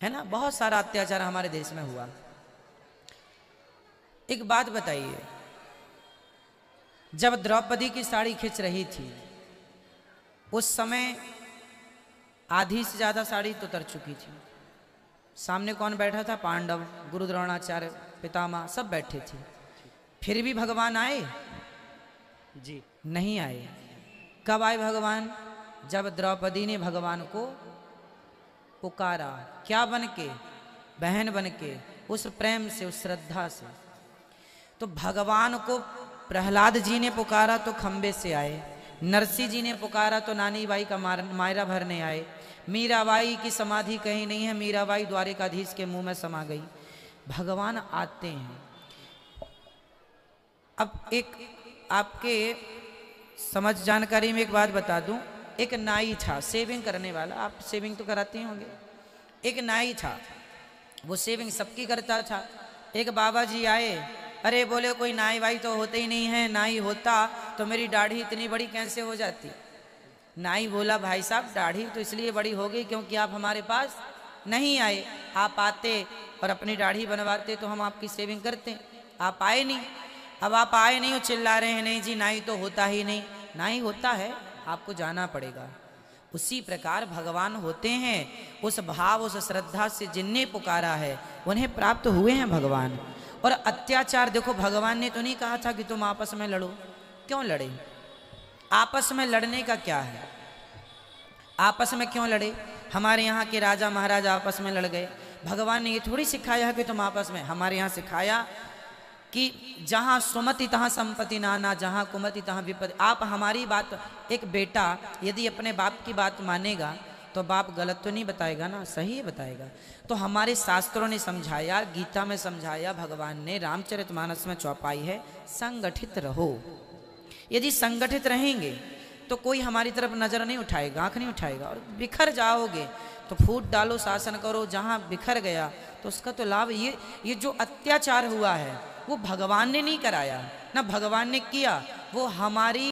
है ना? बहुत सारा अत्याचार हमारे देश में हुआ। एक बात बताइए जब द्रौपदी की साड़ी खिंच रही थी उस समय आधी से ज़्यादा साड़ी तो तर चुकी थी। सामने कौन बैठा था? पांडव गुरु द्रोणाचार्य पितामह सब बैठे थे। फिर भी भगवान आए? जी। नहीं आए। कब आए भगवान? जब द्रौपदी ने भगवान को पुकारा। क्या बन के बहन बन के उस प्रेम से, उस श्रद्धा से। तो भगवान को प्रहलाद जी ने पुकारा तो खंबे से आए। नरसी जी ने पुकारा तो नानी बाई का मायरा भरने आए। मीराबाई की समाधि कहीं नहीं है मीराबाई द्वारिकाधीश के मुँह में समा गई। भगवान आते हैं। अब एक आपके समझ जानकारी में एक बात बता दूँ। एक नाई था सेविंग करने वाला। आप सेविंग तो कराते होंगे। एक नाई था, वो सेविंग सबकी करता था। एक बाबा जी आए, अरे बोले, कोई नाई वाई तो होते ही नहीं है, नाई होता तो मेरी दाढ़ी इतनी बड़ी कैसे हो जाती? नाई बोला, भाई साहब, दाढ़ी तो इसलिए बड़ी हो गई क्योंकि आप हमारे पास नहीं आए। आप आते और अपनी दाढ़ी बनवाते तो हम आपकी सेविंग करते। आप आए नहीं। अब आप आए नहीं हो चिल्ला रहे हैं, नहीं जी, नाई तो होता ही नहीं। नाई होता है। आपको जाना पड़ेगा। उसी प्रकार भगवान होते हैं, उस भाव, उस श्रद्धा से जिनने पुकारा है, उन्हें प्राप्त हुए हैं भगवान। और अत्याचार, देखो, भगवान ने तो नहीं कहा था कि तुम आपस में लड़ो। क्यों लड़े? आपस में लड़ने का क्या है? आपस में क्यों लड़े? हमारे यहाँ के राजा महाराजा आपस में लड़ गए। भगवान ने ये थोड़ी सिखाया कि तुम आपस में, हमारे यहाँ सिखाया कि जहाँ सुमति, तहाँ संपत्ति, नाना, जहाँ कुमति, तहाँ विपत्ति। आप हमारी बात, एक बेटा, यदि अपने बाप की बात मानेगा तो बाप गलत तो नहीं बताएगा ना? सही बताएगा। तो हमारे शास्त्रों ने समझाया, गीता में समझाया, भगवान ने रामचरितमानस में चौपाई है, संगठित रहो। यदि संगठित रहेंगे तो कोई हमारी तरफ़ नज़र नहीं उठाएगा, आँख नहीं उठाएगा, और बिखर जाओगे तो फूट डालो, शासन करो, जहाँ बिखर गया तो उसका तो लाभ ये ये जो अत्याचार हुआ है वो भगवान ने नहीं कराया ना भगवान ने किया वो हमारी